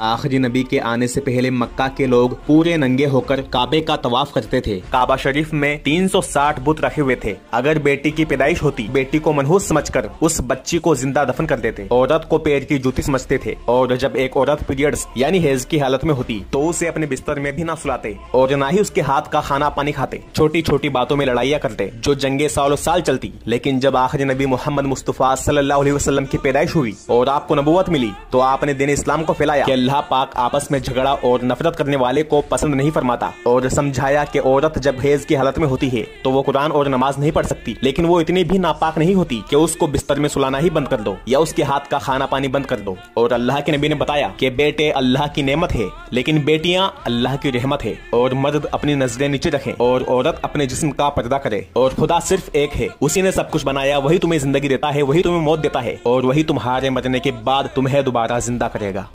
आखिरी नबी के आने से पहले मक्का के लोग पूरे नंगे होकर काबे का तवाफ करते थे। काबा शरीफ में 360 बुत रखे हुए थे। अगर बेटी की पैदाइश होती, बेटी को मनहूस समझकर उस बच्ची को ज़िंदा दफन कर देते। औरत को पैर की जूती समझते थे और जब एक औरत पीरियड्स, यानी हेज की हालत में होती तो उसे अपने बिस्तर में भी ना सुलाते और न ही उसके हाथ का खाना पानी खाते। छोटी छोटी बातों में लड़ाइया करते, जो जंगे सालों साल चलती। लेकिन जब आखिरी नबी मोहम्मद मुस्तफ़ा सल्लल्लाहु की पैदाइश हुई और आपको नबूवत मिली तो आपने दिन इस्लाम को फैलाया। अल्लाह पाक आपस में झगड़ा और नफरत करने वाले को पसंद नहीं फरमाता और समझाया कि औरत जब हेज की हालत में होती है तो वो कुरान और नमाज़ नहीं पढ़ सकती। लेकिन वो इतनी भी नापाक नहीं होती कि उसको बिस्तर में सुलाना ही बंद कर दो या उसके हाथ का खाना पानी बंद कर दो। और अल्लाह के नबी ने बताया कि बेटे, अल्लाह की नेमत है, लेकिन बेटियाँ अल्लाह की रहमत है। और मर्द अपनी नज़रें नीचे रखें और औरत अपने जिस्म का पर्दा करे। और खुदा सिर्फ़ एक है, उसी ने सब कुछ बनाया, वही तुम्हें ज़िंदगी देता है, वही तुम्हें मौत देता है। और वही तुम्हारे मरने के बाद तुम्हें दोबारा ज़िंदा करेगा।